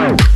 Woo!